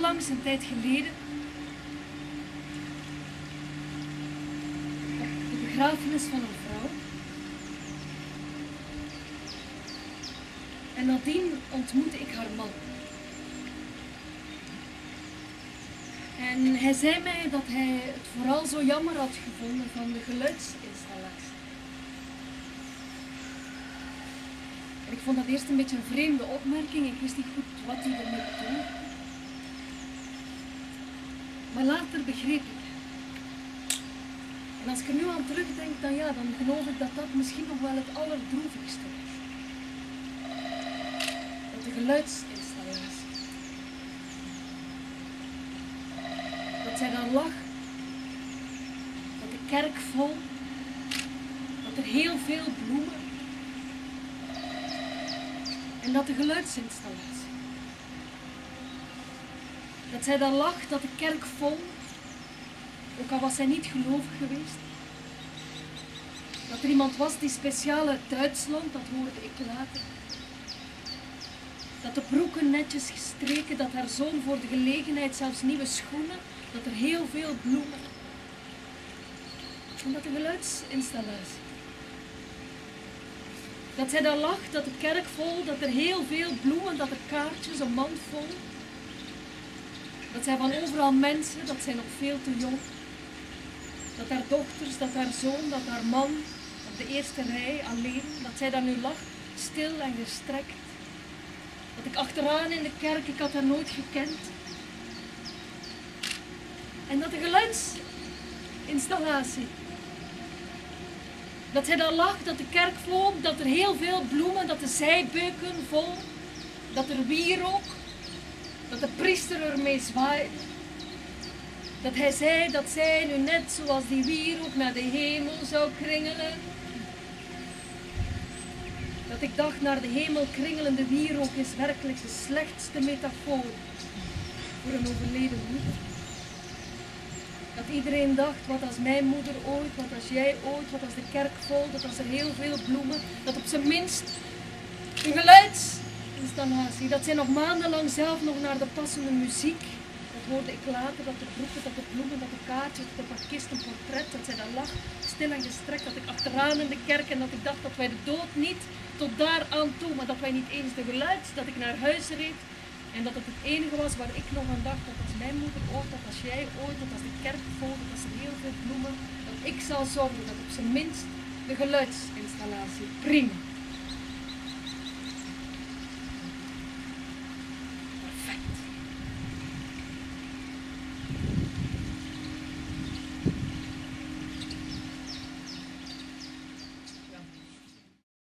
onlangs, een tijd geleden, de begrafenis van een vrouw. En nadien ontmoette ik haar man. En hij zei mij dat hij het vooral zo jammer had gevonden van de geluidsinstallatie. En ik vond dat eerst een beetje een vreemde opmerking. Ik wist niet goed wat hij ermee bedoelde. Maar later begreep ik. En als ik er nu aan terugdenk, dan ja, dan geloof ik dat dat misschien nog wel het allerdroevigste was. Dat de geluidsinstallatie. Dat zij daar lag. Dat de kerk vol. Dat er heel veel bloemen. En dat de geluidsinstallatie. Dat zij daar lag, dat de kerk vol. Ook al was zij niet gelovig geweest. Dat er iemand was die speciaal uit Duitsland, dat hoorde ik later. Dat de broeken netjes gestreken, dat haar zoon voor de gelegenheid zelfs nieuwe schoenen, dat er heel veel bloemen. En dat de geluidsinstallatie. Dat zij daar lag, dat de kerk vol, dat er heel veel bloemen, dat er kaartjes, een mand vol. Dat zijn van overal mensen, dat zijn nog veel te jong. Dat haar dochters, dat haar zoon, dat haar man op de eerste rij alleen, dat zij daar nu lag, stil en gestrekt. Dat ik achteraan in de kerk, ik had haar nooit gekend. En dat de geluidsinstallatie. Dat zij daar lag, dat de kerk vol, dat er heel veel bloemen, dat de zijbeuken vol, dat er wierook, dat de priester ermee zwaaide. Dat hij zei dat zij nu net zoals die wierook naar de hemel zou kringelen. Dat ik dacht naar de hemel kringelende wierook is werkelijk de slechtste metafoor voor een overleden moeder. Dat iedereen dacht, wat als mijn moeder ooit, wat als jij ooit, wat als de kerk vol, dat als er heel veel bloemen, dat op zijn minst een geluidsinstallatie, dat zij nog maandenlang zelf nog naar de passende muziek, dat hoorde ik later, dat de broeken, dat de bloemen, dat de kaartjes, dat de pakist, portret, dat zij daar lag, stil en gestrekt, dat ik achteraan in de kerk en dat ik dacht dat wij de dood niet tot daar aan toe, maar dat wij niet eens de geluid, dat ik naar huis reed. En dat het het enige was waar ik nog aan dacht, dat als mijn moeder ooit, dat als jij ooit, dat als de kerk vol, dat als er heel veel bloemen, dat ik zal zorgen dat op zijn minst de geluidsinstallatie prima